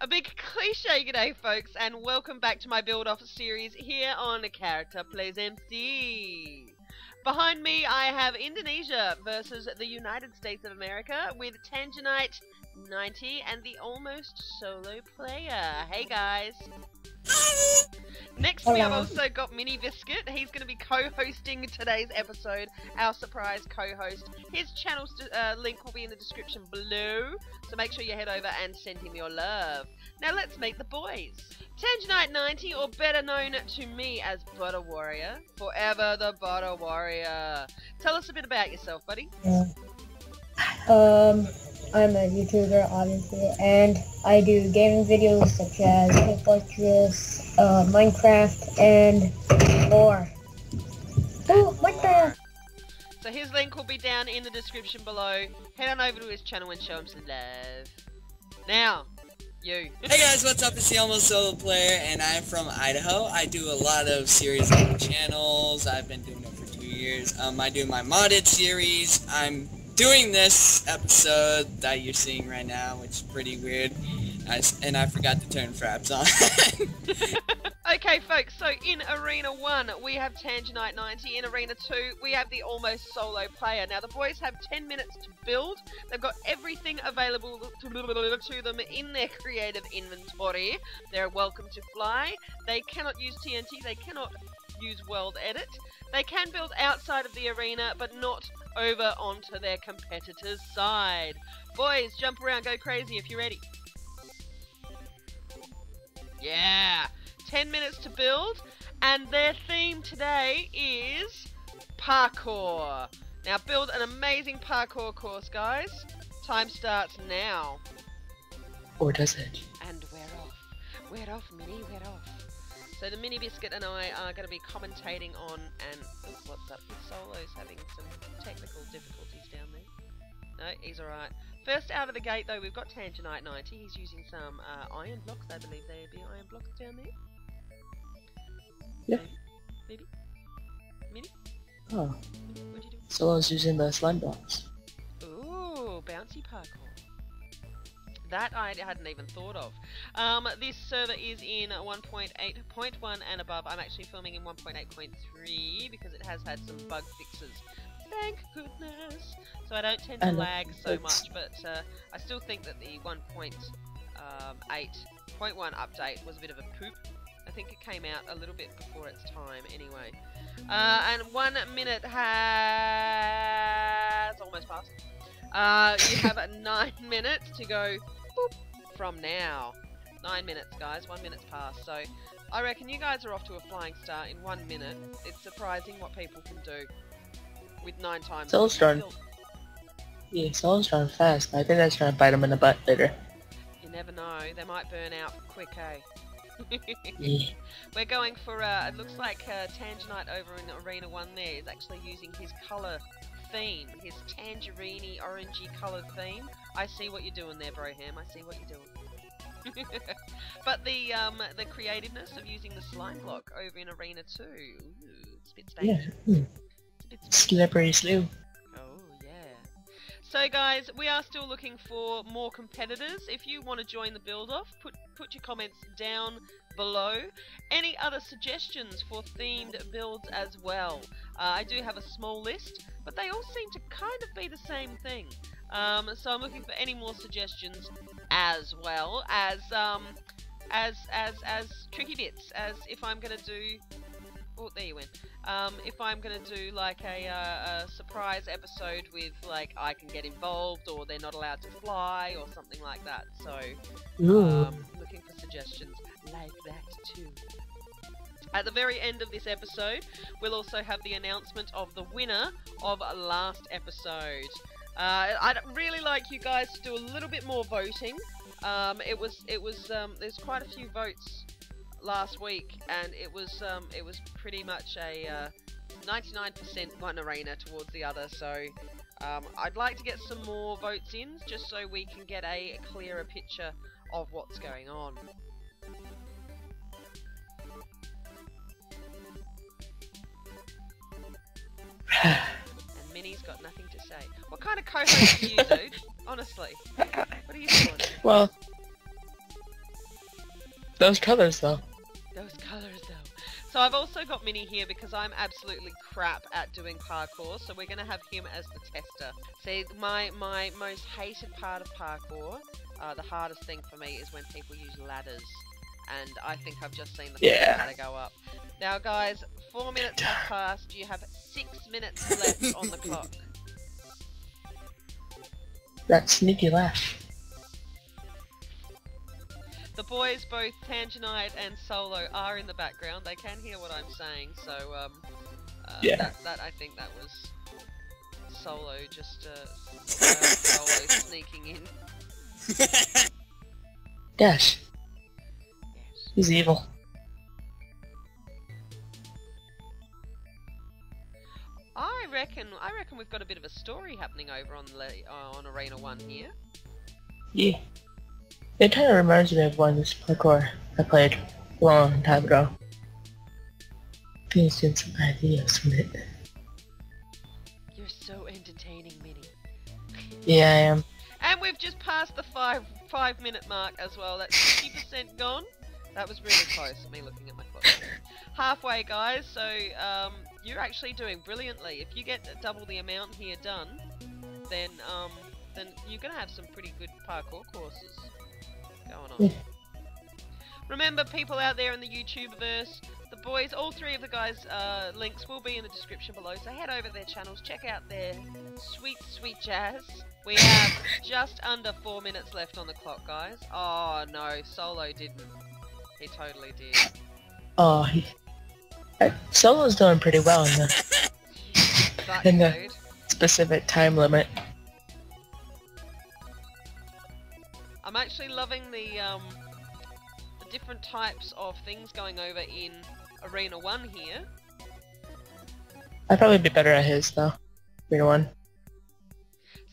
A big cliche g'day, folks, and welcome back to my build off series here on Character Plays MC. Behind me, I have Indonesia versus the United States of America with Tangenite 90 and the almost solo player. Hey guys. Next, we have also got Mini Biscuit. He's going to be co-hosting today's episode, our surprise co-host. His channel uh, link will be in the description below, so make sure you head over and send him your love. Now let's meet the boys. Tangenite 90, or better known to me as Budder Warrior, forever the Budder Warrior. Tell us a bit about yourself, buddy. Yeah. Um, I'm a YouTuber, obviously, and I do gaming videos such as King Fortress, uh, Minecraft, and more. Oh, what the? So his link will be down in the description below. Head on over to his channel and show him some love. Now, you. hey guys, what's up? It's the Almost Solo Player, and I'm from Idaho. I do a lot of series on channels. I've been doing it for two years. Um, I do my modded series. I'm doing this episode that you're seeing right now, which is pretty weird. I, and I forgot to turn fraps on. okay, folks, so in Arena 1, we have Tangenite 90. In Arena 2, we have the almost solo player. Now, the boys have 10 minutes to build. They've got everything available to, to them in their creative inventory. They're welcome to fly. They cannot use TNT. They cannot use World Edit. They can build outside of the arena, but not over onto their competitor's side. Boys, jump around, go crazy if you're ready. Yeah! 10 minutes to build, and their theme today is parkour. Now build an amazing parkour course, guys. Time starts now. Or does it? And we're off. We're off, Mini, we're off. So the Mini Biscuit and I are going to be commentating on, and oops, what's up? with Solo's having some technical difficulties down there. No, he's alright. First out of the gate though, we've got Tangenite 90. He's using some uh, iron blocks. I believe they'd be iron blocks down there. Yeah. Maybe? Mini? Oh. What'd you do? Solo's using the slime blocks. Ooh, bouncy parkour. That I hadn't even thought of. Um, this server is in 1.8.1 and above. I'm actually filming in 1.8.3 because it has had some bug fixes. Thank goodness! So I don't tend to and lag so much, but uh, I still think that the 1.8.1 um, update was a bit of a poop. I think it came out a little bit before its time anyway. Uh, and one minute has almost passed. Uh, you have nine minutes to go boop, from now. Nine minutes, guys. One minute's passed. So I reckon you guys are off to a flying start in one minute. It's surprising what people can do with nine times. Soul's trying. Yeah, Soul's trying fast. I think that's trying to bite him in the butt later. You never know. They might burn out quick, eh? yeah. We're going for, uh, it looks like uh, Tangenite over in Arena 1 there is actually using his colour theme, his tangerine orangey coloured theme. I see what you're doing there, Broham. I see what you're doing. but the um the creativeness of using the slime block over in Arena 2, ooh, it's a bit dangerous. Yeah. Mm. Slippery slow. Oh yeah. So guys, we are still looking for more competitors. If you want to join the build off, put put your comments down below. Any other suggestions for themed builds as well? Uh, I do have a small list, but they all seem to kind of be the same thing. Um, so I'm looking for any more suggestions as well as um, as as as tricky bits. As if I'm gonna do. Oh, there you went. Um, if I'm gonna do like a, uh, a, surprise episode with like I can get involved or they're not allowed to fly or something like that. So um, looking for suggestions like that too. At the very end of this episode, we'll also have the announcement of the winner of last episode. Uh, I'd really like you guys to do a little bit more voting. Um, it was, it was, um, there's quite a few votes last week, and it was, um, it was pretty much a 99% uh, one arena towards the other. So um, I'd like to get some more votes in, just so we can get a clearer picture of what's going on. and Mini's got nothing to say. What kind of co-host are you, dude? Honestly. What are you doing? Well, Those colors though. Those colours though. So I've also got Mini here because I'm absolutely crap at doing parkour, so we're gonna have him as the tester. See, my my most hated part of parkour, uh, the hardest thing for me is when people use ladders. And I think I've just seen the Yeah. first ladder go up. Now guys, four minutes have passed, you have six minutes left on the clock. That sneaky laugh. The boys, both Tangenite and Solo, are in the background. They can hear what I'm saying, so um, uh, Yeah. that, that I think that was Solo just uh, uh, Solo sneaking in. Yes. he's evil. I reckon. I reckon we've got a bit of a story happening over on Le- uh, on Arena One here. Yeah. It kind of reminds me of one this parkour I played a long time ago. Feels in some ideas from it. You're so entertaining, Mini. Yeah, I am. We've just passed the five five minute mark as well. That's fifty percent gone. That was really close. Me looking at my clock. Halfway, guys. So um, you're actually doing brilliantly. If you get double the amount here done, then um, then you're gonna have some pretty good parkour courses going on. Yeah. Remember, people out there in the YouTubeverse, the boys, all three of the guys' uh, links will be in the description below. So head over to their channels, check out their sweet, sweet jazz. We have just under four minutes left on the clock, guys. Oh no, Solo didn't. He totally did. Oh, he... uh, Solo's doing pretty well in the And the- dude. specific time limit. I'm actually loving the um, the different types of things going over in Arena One here. I'd probably be better at his though. Arena one.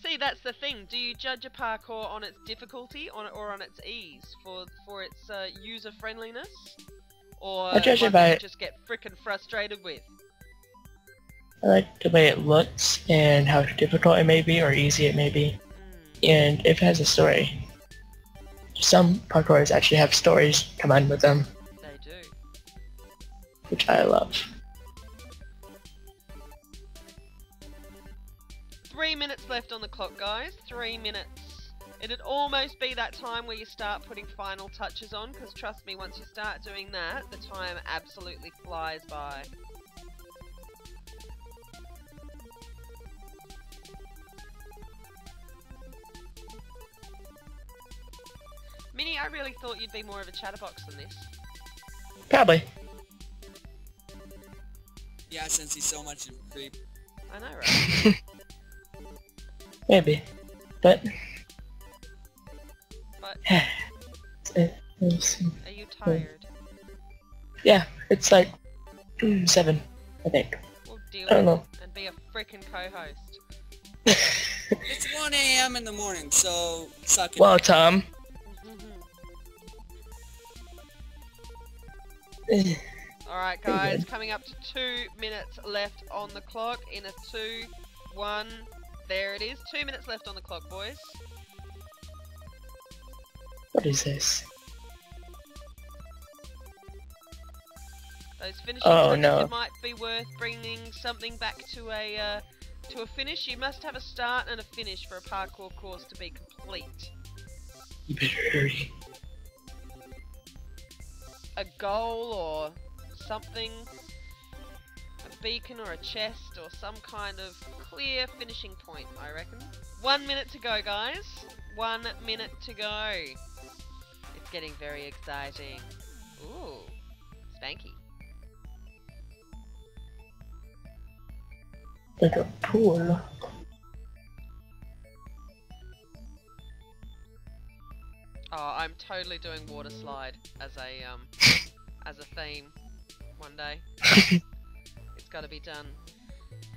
See, that's the thing. Do you judge a parkour on its difficulty, on or on its ease, for for its uh, user friendliness, or I judge it by you just get frickin' frustrated with? I like the way it looks and how difficult it may be or easy it may be. Mm. And if it has a story. Some parkours actually have stories come on with them. Which I love. Three minutes left on the clock, guys. Three minutes. It'd almost be that time where you start putting final touches on, because trust me, once you start doing that, the time absolutely flies by. Mini, I really thought you'd be more of a chatterbox than this. Probably. Yeah, since he's so much of a creep. I know, right? Maybe. But But it are you tired? yeah, it's like seven, I think. We'll deal I don't know. and be a frickin' co-host. It's 1 a.m. in the morning, so suck it. well, Tom. Mm-hmm. Alright guys, coming up to two minutes left on the clock in a two, one, there it is. Two minutes left on the clock, boys. What is this? Those finishing Oh, no. it might be worth bringing something back to a, uh, to a finish. You must have a start and a finish for a parkour course to be complete. You better hurry. A goal or something, a beacon or a chest or some kind of clear finishing point, I reckon. One minute to go, guys. One minute to go. It's getting very exciting. Ooh, spanky. Like a pool. Oh, I'm totally doing water slide as a um as a theme one day. it's got to be done.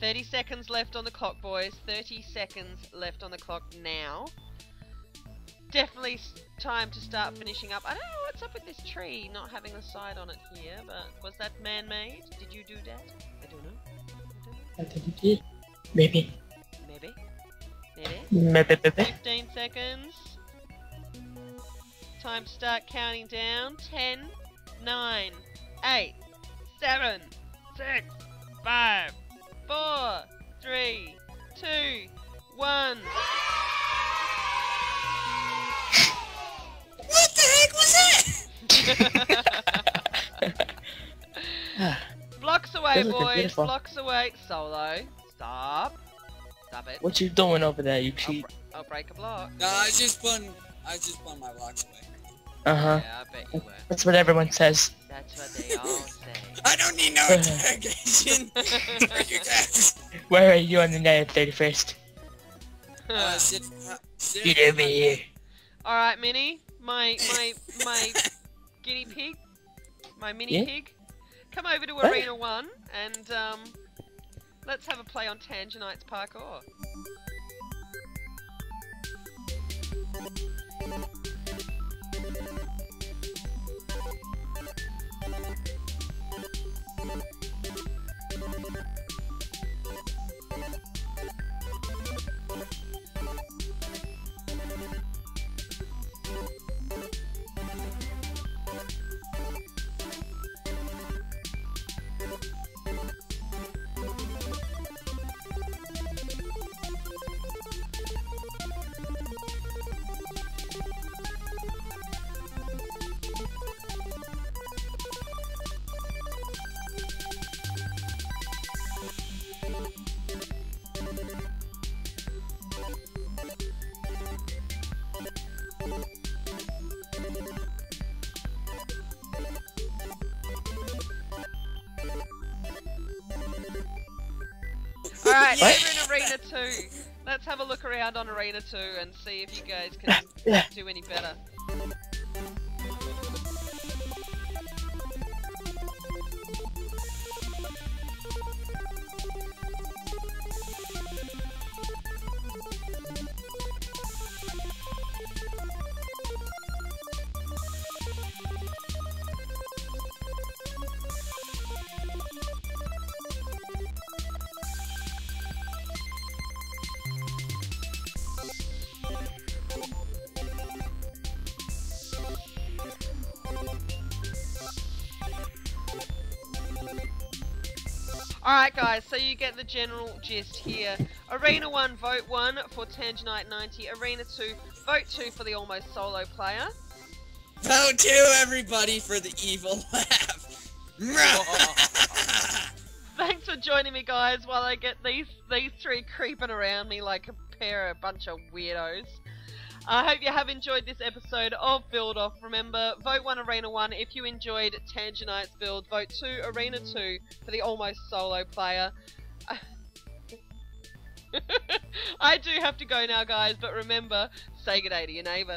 30 seconds left on the clock, boys. 30 seconds left on the clock now. Definitely time to start finishing up. I don't know what's up with this tree not having a side on it here, but was that man-made? Did you do that? I don't know. I don't know. I think you did. Maybe. Maybe. Maybe. Maybe. maybe. 15 seconds. time to start counting down. 10, 9, 8, 7, 6, 5, 4, 3, 2, 1. What the heck was that? Blocks away, boys. beautiful. Blocks away. Solo. Stop. Stop it. What you doing over there, you I'll, cheat? br- I'll break a block. no, I just putting, I just putting my blocks away. Uh-huh. Yeah, I bet you were. That's what everyone says. That's what they all say. I don't need no interrogation. Are you guys? Where are you on the night of 31st? Uh, sit, uh, sit Get over here. Alright, Mini. My my my guinea pig. My mini Yeah? pig. Come over to What? Arena 1 and um let's have a play on Tangenite's parkour. Alright, What? over in Arena 2. Let's have a look around on Arena 2 and see if you guys can do any better. Alright guys, so you get the general gist here. Arena 1, vote 1 for Tangenite 90. Arena 2, vote 2 for the almost solo player. Vote two, everybody, for the evil laugh. Thanks for joining me guys while I get these these three creeping around me like a pair of bunch of weirdos. I hope you have enjoyed this episode of Build Off. Remember, vote 1 Arena 1 if you enjoyed Tangenite's build. Vote 2 Arena 2 for the almost solo player. I do have to go now guys, but remember, say good day to your neighbour.